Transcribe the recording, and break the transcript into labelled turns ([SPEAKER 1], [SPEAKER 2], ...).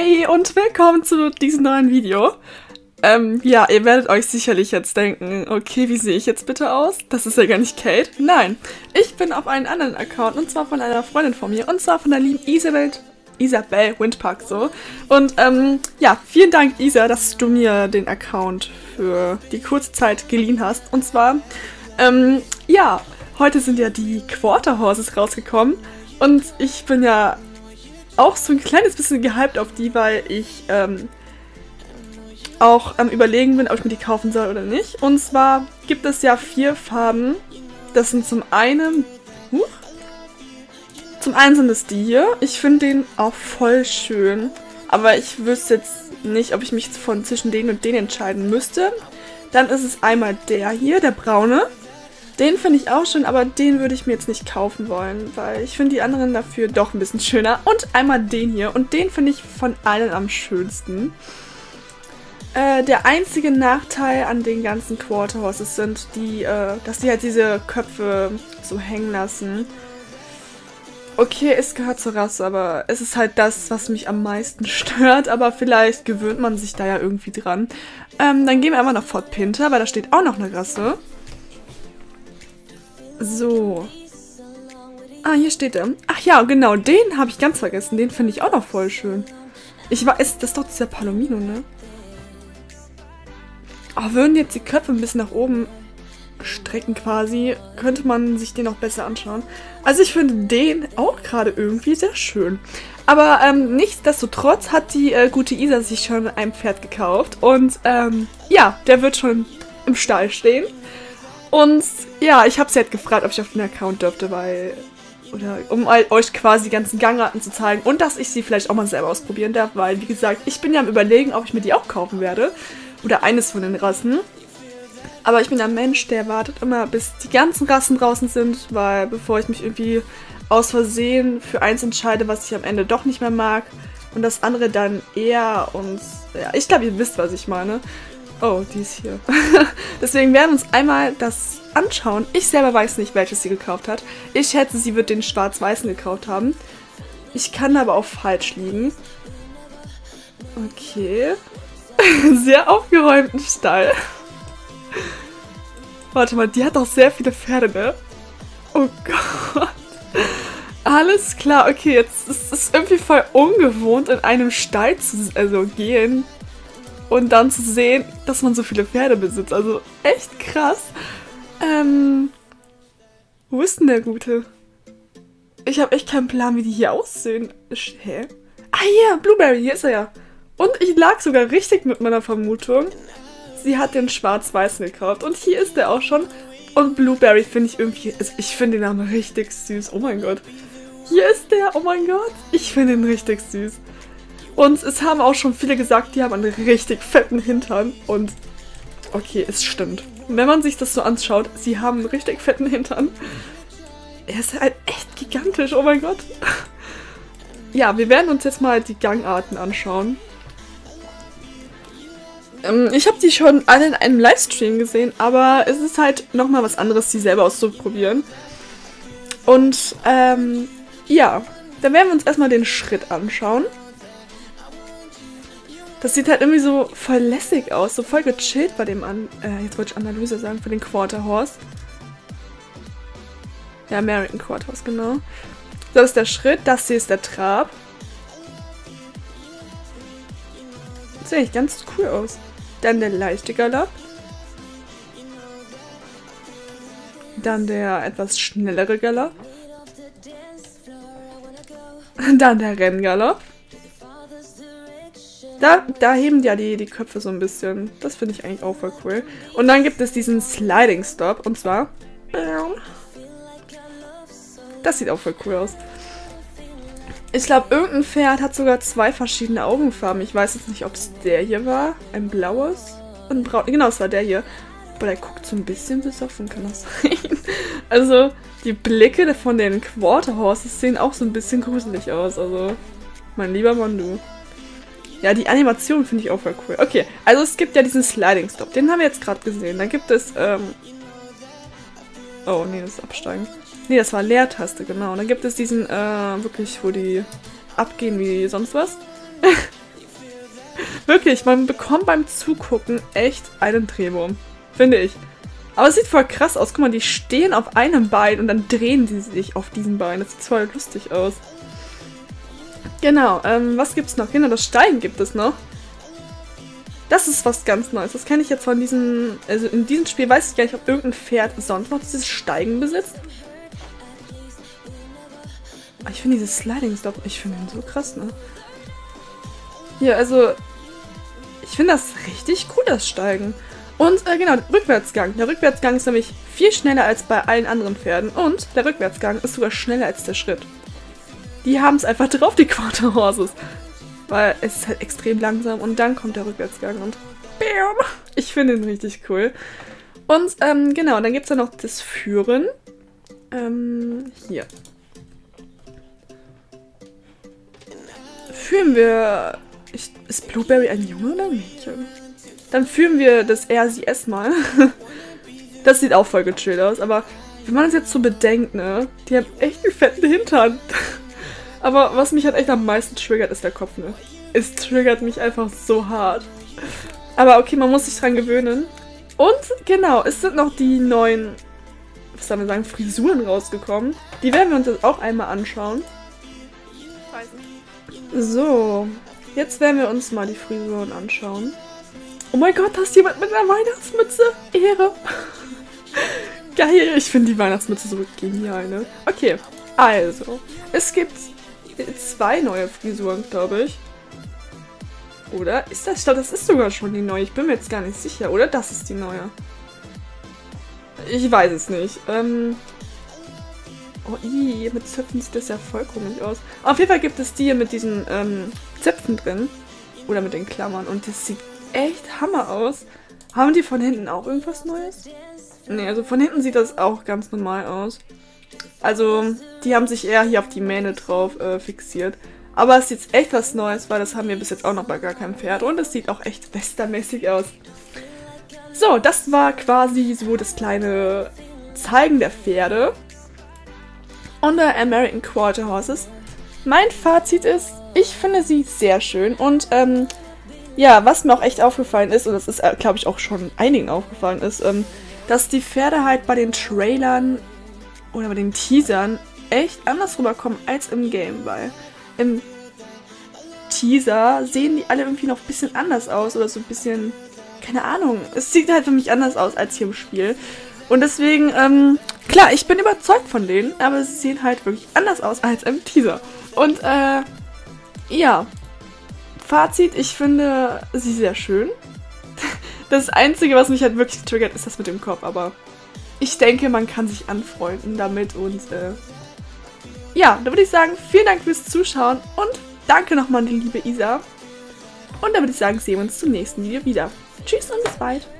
[SPEAKER 1] Hey und willkommen zu diesem neuen Video. Ähm, ja, ihr werdet euch sicherlich jetzt denken, okay, wie sehe ich jetzt bitte aus? Das ist ja gar nicht Kate. Nein, ich bin auf einem anderen Account und zwar von einer Freundin von mir und zwar von der lieben Isabel, Isabel Windpark so. Und ähm, ja, vielen Dank Isa, dass du mir den Account für die kurze Zeit geliehen hast. Und zwar, ähm, ja, heute sind ja die Quarter Horses rausgekommen und ich bin ja auch so ein kleines bisschen gehypt auf die, weil ich ähm, auch am überlegen bin, ob ich mir die kaufen soll oder nicht. Und zwar gibt es ja vier Farben. Das sind zum einen... Huch, zum einen sind es die hier. Ich finde den auch voll schön. Aber ich wüsste jetzt nicht, ob ich mich von zwischen denen und denen entscheiden müsste. Dann ist es einmal der hier, der braune. Den finde ich auch schön, aber den würde ich mir jetzt nicht kaufen wollen, weil ich finde die anderen dafür doch ein bisschen schöner. Und einmal den hier. Und den finde ich von allen am schönsten. Äh, der einzige Nachteil an den ganzen Quarter Horses sind, die, äh, dass die halt diese Köpfe so hängen lassen. Okay, es gehört zur Rasse, aber es ist halt das, was mich am meisten stört. Aber vielleicht gewöhnt man sich da ja irgendwie dran. Ähm, dann gehen wir einmal nach Fort Pinter, weil da steht auch noch eine Rasse. So. Ah, hier steht er. Ach ja, genau, den habe ich ganz vergessen. Den finde ich auch noch voll schön. Ich weiß, das ist doch dieser Palomino, ne? Oh, würden jetzt die Köpfe ein bisschen nach oben strecken quasi, könnte man sich den auch besser anschauen. Also ich finde den auch gerade irgendwie sehr schön. Aber ähm, nichtsdestotrotz hat die äh, gute Isa sich schon ein Pferd gekauft. Und ähm, ja, der wird schon im Stall stehen. Und ja, ich habe sie halt gefragt, ob ich auf den Account dürfte, weil. Oder um euch quasi die ganzen Gangarten zu zeigen und dass ich sie vielleicht auch mal selber ausprobieren darf, weil, wie gesagt, ich bin ja am Überlegen, ob ich mir die auch kaufen werde. Oder eines von den Rassen. Aber ich bin ein Mensch, der wartet immer, bis die ganzen Rassen draußen sind, weil bevor ich mich irgendwie aus Versehen für eins entscheide, was ich am Ende doch nicht mehr mag und das andere dann eher und ja, ich glaube, ihr wisst, was ich meine. Oh, die ist hier. Deswegen werden wir uns einmal das anschauen. Ich selber weiß nicht, welches sie gekauft hat. Ich schätze, sie wird den schwarz-weißen gekauft haben. Ich kann aber auch falsch liegen. Okay. sehr aufgeräumten Stall. Warte mal, die hat doch sehr viele Pferde, ne? Oh Gott. Alles klar, okay, jetzt ist es irgendwie voll ungewohnt, in einem Stall zu also gehen und dann zu sehen, dass man so viele Pferde besitzt. Also echt krass. Ähm, wo ist denn der Gute? Ich habe echt keinen Plan, wie die hier aussehen. Hä? Ah, hier, Blueberry, hier ist er ja. Und ich lag sogar richtig mit meiner Vermutung. Sie hat den schwarz-weißen gekauft. Und hier ist der auch schon. Und Blueberry finde ich irgendwie... Also ich finde den Namen richtig süß. Oh mein Gott. Hier ist der. Oh mein Gott. Ich finde ihn richtig süß. Und es haben auch schon viele gesagt, die haben einen richtig fetten Hintern. Und okay, es stimmt. Wenn man sich das so anschaut, sie haben einen richtig fetten Hintern. Er ist halt echt gigantisch, oh mein Gott. Ja, wir werden uns jetzt mal die Gangarten anschauen. Ähm, ich habe die schon alle in einem Livestream gesehen, aber es ist halt nochmal was anderes, die selber auszuprobieren. Und ähm, ja, dann werden wir uns erstmal den Schritt anschauen. Das sieht halt irgendwie so voll lässig aus, so voll gechillt bei dem an. Äh, jetzt wollte ich Analyse sagen, für den Quarter Horse. Ja, American Quarter Horse, genau. Das ist der Schritt, das hier ist der Trab. Das sieht eigentlich ganz cool aus. Dann der leichte Galopp. Dann der etwas schnellere Galopp. Dann der Renngalopp. Da, da heben ja die, die Köpfe so ein bisschen. Das finde ich eigentlich auch voll cool. Und dann gibt es diesen Sliding Stop. Und zwar... Das sieht auch voll cool aus. Ich glaube, irgendein Pferd hat sogar zwei verschiedene Augenfarben. Ich weiß jetzt nicht, ob es der hier war. Ein blaues und ein braun. Genau, es war der hier. Aber der guckt so ein bisschen besoffen, kann das sein? also, die Blicke von den Quarter Horses sehen auch so ein bisschen gruselig aus. Also, mein lieber Mandu. Ja, die Animation finde ich auch voll cool. Okay, also es gibt ja diesen Sliding Stop. Den haben wir jetzt gerade gesehen. Dann gibt es, ähm... Oh, nee, das ist Absteigen. Nee, das war Leertaste, genau. Und dann gibt es diesen, äh, wirklich, wo die abgehen wie sonst was. Wirklich, man bekommt beim Zugucken echt einen Drehwurm. Finde ich. Aber es sieht voll krass aus. Guck mal, die stehen auf einem Bein und dann drehen sie sich auf diesem Bein. Das sieht voll lustig aus. Genau, ähm, was gibt's noch? Genau, das Steigen gibt es noch. Das ist was ganz Neues. Das kenne ich jetzt von diesem, also in diesem Spiel weiß ich gar nicht, ob irgendein Pferd sonst noch dieses Steigen besitzt. Ich finde diese Slidings doch, ich finde den so krass, ne? Hier, also, ich finde das richtig cool, das Steigen. Und äh, genau, Rückwärtsgang. Der Rückwärtsgang ist nämlich viel schneller als bei allen anderen Pferden. Und der Rückwärtsgang ist sogar schneller als der Schritt. Die haben es einfach drauf, die Quarter Horses. Weil es ist halt extrem langsam und dann kommt der Rückwärtsgang und BAM! Ich finde ihn richtig cool. Und ähm, genau, dann gibt es ja noch das Führen. Ähm, hier. Führen wir... Ist Blueberry ein Junge oder ein Mädchen? Dann führen wir das RCS mal. das sieht auch voll gechillt aus, aber wenn man das jetzt so bedenkt, ne? Die haben echt einen fetten Hintern. aber was mich halt echt am meisten triggert, ist der Kopf, ne? Es triggert mich einfach so hart. Aber okay, man muss sich dran gewöhnen. Und genau, es sind noch die neuen, was soll man sagen, Frisuren rausgekommen. Die werden wir uns jetzt auch einmal anschauen. So, jetzt werden wir uns mal die Frisuren anschauen. Oh mein Gott, da ist jemand mit einer Weihnachtsmütze. Ehre. Geil, ich finde die Weihnachtsmütze so genial, ne? Okay, also. Es gibt zwei neue Frisuren, glaube ich. Oder? Ist das? Ich glaube, das ist sogar schon die neue. Ich bin mir jetzt gar nicht sicher. Oder das ist die neue? Ich weiß es nicht. Ähm oh, ii, mit Zöpfen sieht das ja voll komisch aus. Auf jeden Fall gibt es die hier mit diesen ähm, Zöpfen drin. Oder mit den Klammern. Und das sieht echt Hammer aus. Haben die von hinten auch irgendwas Neues? Ne, also von hinten sieht das auch ganz normal aus. Also, die haben sich eher hier auf die Mähne drauf äh, fixiert. Aber es sieht echt was Neues, weil das haben wir bis jetzt auch noch bei gar keinem Pferd. Und es sieht auch echt westermäßig aus. So, das war quasi so das kleine Zeigen der Pferde. Und der American Quarter Horses. Mein Fazit ist, ich finde sie sehr schön und ähm, ja, was mir auch echt aufgefallen ist, und das ist, äh, glaube ich, auch schon einigen aufgefallen ist, ähm, dass die Pferde halt bei den Trailern oder bei den Teasern echt anders rüberkommen als im Game, weil im Teaser sehen die alle irgendwie noch ein bisschen anders aus oder so ein bisschen, keine Ahnung, es sieht halt für mich anders aus als hier im Spiel. Und deswegen, ähm, klar, ich bin überzeugt von denen, aber sie sehen halt wirklich anders aus als im Teaser. Und, äh, ja, Fazit, ich finde sie sehr schön. Das Einzige, was mich halt wirklich triggert, ist das mit dem Kopf, aber ich denke, man kann sich anfreunden damit und äh, ja, da würde ich sagen, vielen Dank fürs Zuschauen und danke nochmal an die liebe Isa. Und da würde ich sagen, sehen wir uns zum nächsten Video wieder. Tschüss und bis bald.